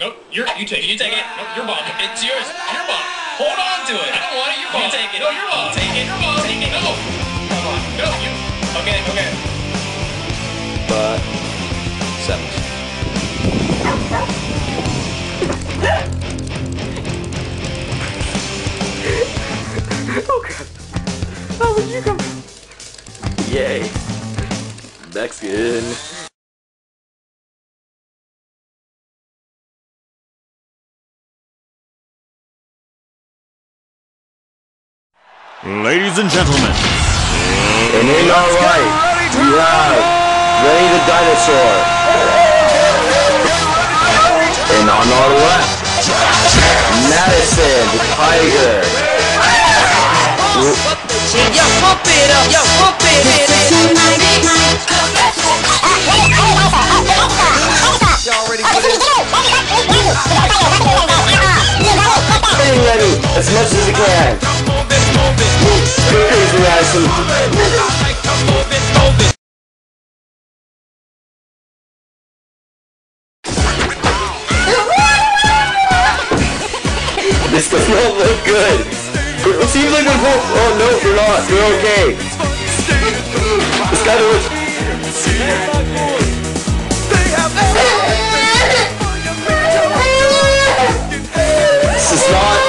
Nope, you're, you take it. You take it. Nope, your bomb. It's yours. Your bomb. Hold on to it. I don't want it. Your bomb. You take it. No, your bomb. Take it. Your bomb. Take it. No. Come on. No, you. Okay, okay. But seven. oh god. How would you come? Yay. Mexican. Ladies and gentlemen, And in our right, we have Ray the Dinosaur. And on our left, Madison the Tiger. Yo, pump it up, yo, pump it up. Getting good. It seems like we're both. Oh no, you're not. You're okay. This of looks. This is not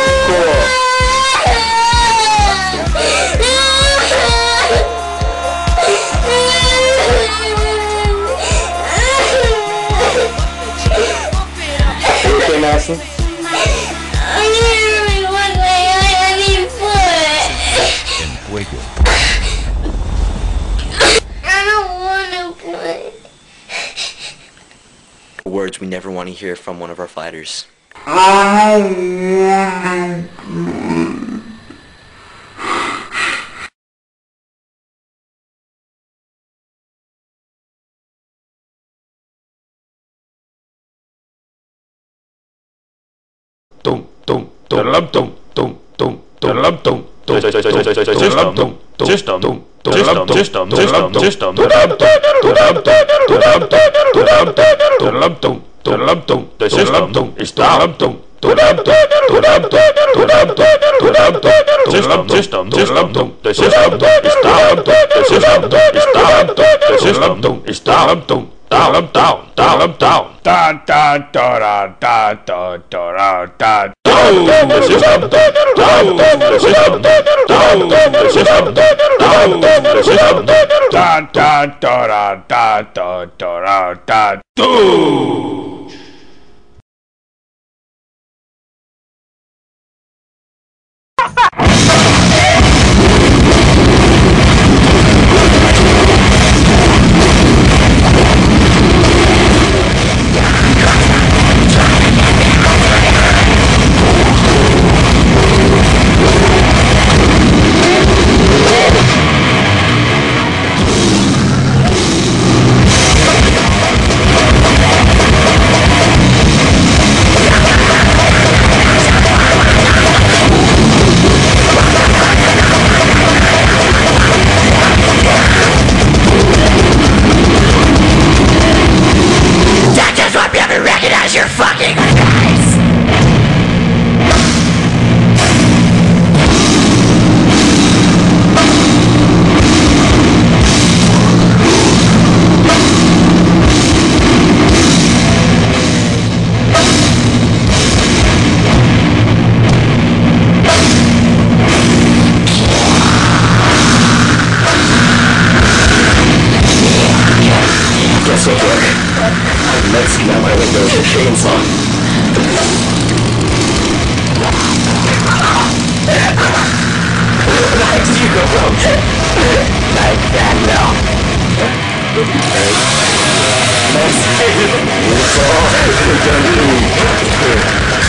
wake up. I don't want to play. Words we never want to hear from one of our fighters. I want to De system is daarom tong. De system is daarom to down, down, down, down. Da da da da da da da da. Down the system, down the system, down the system, down the system. Da da da da da da da da. Down. bullets at my window with a chainsaw. Why did you go wrong? like that now. Nice. Beautiful. Done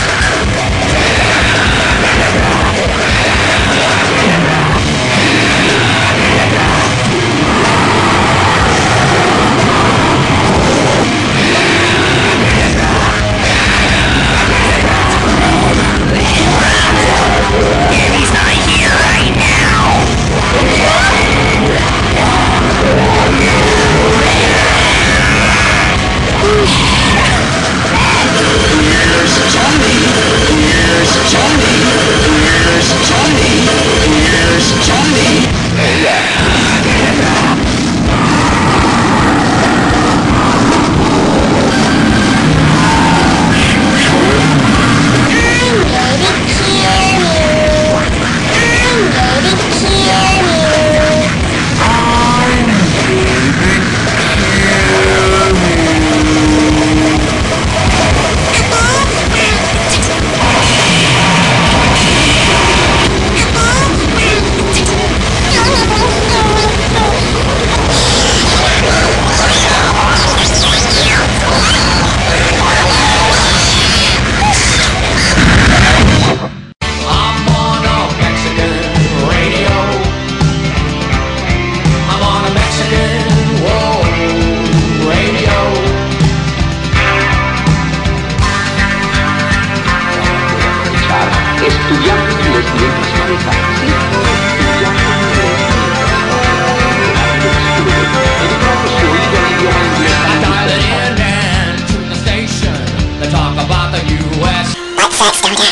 in and